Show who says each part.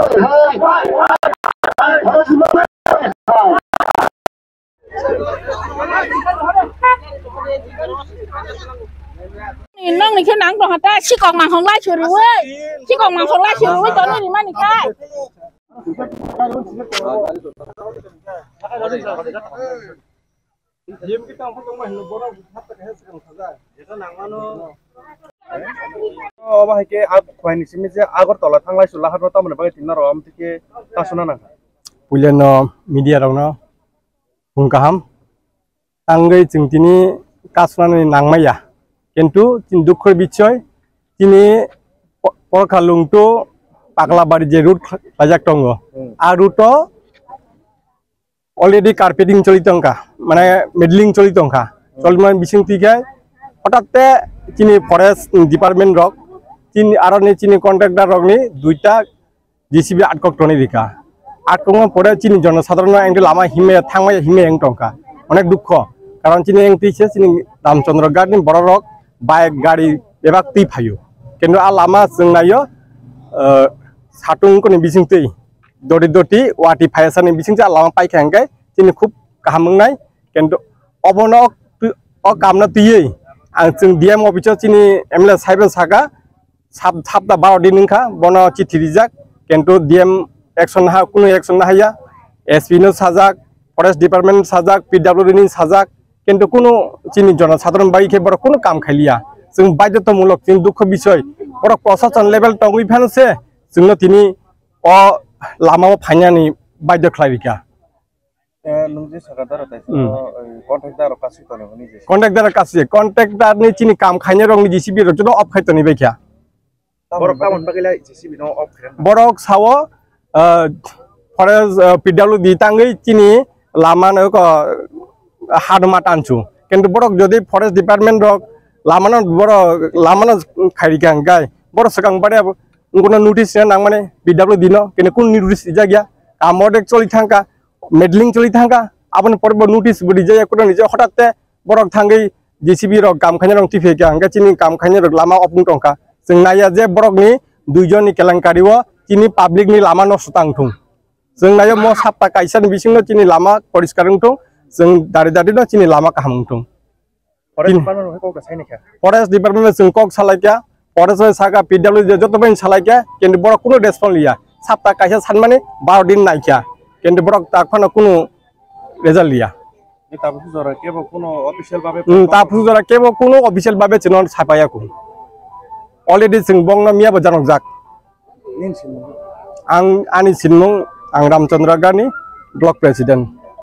Speaker 1: นี่น้องนี่คือนังดอกฮัตต้ชื่อกองหมังของราชรวยชื่อกองหนังของราชรวยตอนนี้นี่มันนี่ใกล้
Speaker 2: ยิ้มกี่ตั้งตองมาเหนบ่าหนึ่งก้า
Speaker 3: অবাহেকে আগ খুয়াই নিছিমি যে আগর তলা থাংলাই সুলা হাত মতো মানে বাগে তিনার আম থেকে তা শোনা না
Speaker 2: পুলে ন মিডিয়া রাউন হুম। কাহাম আঙ্গই চিংতিনি কাসনানি নাংমাইয়া। কিন্তু দুঃখের বিচয় তিনি পরখা লুংটু পাগলাবাড়ি যে রুট বাজার টঙ্গ আর রুটও অলরেডি কার্পেটিং চলিতঙ্কা মানে মেডলিং চলিতঙ্কা চলমান বিশিং হঠাৎ চিনি ফরেস্ট ডিপার্টমেন্ট রক চিনি আর নি চিনি কন্ট্রাক্টর রকনি দুইটা জিসিবি আটকক টনি দিকা আটকক পরে চিনি জনসাধারণ এংটি লামা হিমে থাংমাই হিমে এং টঙ্কা। অনেক দুঃখ, কারণ চিনি এং তিছে চিনি রামচন্দ্র গাড়ি বড় রক বাইক, গাড়ি এবার তুই ফাইও। কিন্তু আর লামা চিনাইও সাটুকনি বিসিং তুই দটি দটি, ওয়াটি ফাইসানি বিসিং আর লামা পাইখাঙ্গাই চিনি খুব কাহামংনাই কিন্তু অবনক অ কামনা তুইয়েই। ডিএম অফিসার চিনি এমএলএ সাহেবের সাকা সাপ সাপটা বারো দিন খা বন চিঠি দিজাক। কিন্তু ডিএম একশন না কোনো একশন না হাইয়া এসপিনও সাজাক ফরেস্ট ডিপার্টমেন্ট সাজাক পিডাব্লিউডিনি সাজাক। কিন্তু কোনো চিনি জনসাধারণ বাড়িকে বড় কোনো কাম খাইলিয়া। যেন বাধ্যতামূলক যেন দুঃখ বিষয়। বড় প্রশাসন লেভেল টঙ্গি ফেনছে যেন তিনি অ লামাও ফাইনানি বাধ্য খাইলিকা কন্ট্রাক্টর কাছে নি চিনি কাম খাইনে দি চিনি কিন্তু যদি ফরেস্ট ডিপার্টমেন্ট রক লামানো বড় গাই বড় সকাং বাড়ে কোনো নোটিস মানে পিডালু দিন কিন্তু কোন নোটিস ইজা গিয়া কামর চলি থাকা মেডলিং চলি ମେଡଲିଂ ଚଳିଥାଙ୍କା ଆପଣ ପର୍ବ ନୋଟିସ୍ ରିଜୟ କର ନିଜ ହଠାତ୍ ବରକ ଥାଙ୍ଗେଇ জেসিবির গামখানি রং টিফেকে হাঙ্গা চিনি গামখানি লামা অপনি টঙ্কা। যেন নাইয়া যে বরকনি দুইজননি কেলেঙ্কারিও চিনি পাবলিক নি লামা ন সুতাংথুং যেন নাইয়া ম সাপ্তা কাইসানি বিসিং চিনি লামা পরিষ্কার যেন দাঁড়ি দাঁড়ি চিনি লামা কাহামুংথুং ফরেস্ট ডিপার্টমেন্ট যেন কক সালাইকা। ফরেস্ট সাকা পিডাব্লিউ যত বাইন সালাইকা কিন্তু বড় কোনো রেসপন্স লিয়া। সাপ্তা কাইসা সানমানি বারো দিন নাইকা। কিন্তু বড় তখন কোনো রেজাল্ট লিয়া।
Speaker 3: তাফুজরা
Speaker 2: কেব কোনো অফিসিয়াল ভাবে চিন ছাপাইয়া কোন। অলরেডি চিং বংন মিয়াবো জানক যাক। আং আনি চিন্ন আং রামচন্দ্র গানি ব্লক প্রেসিডেন্ট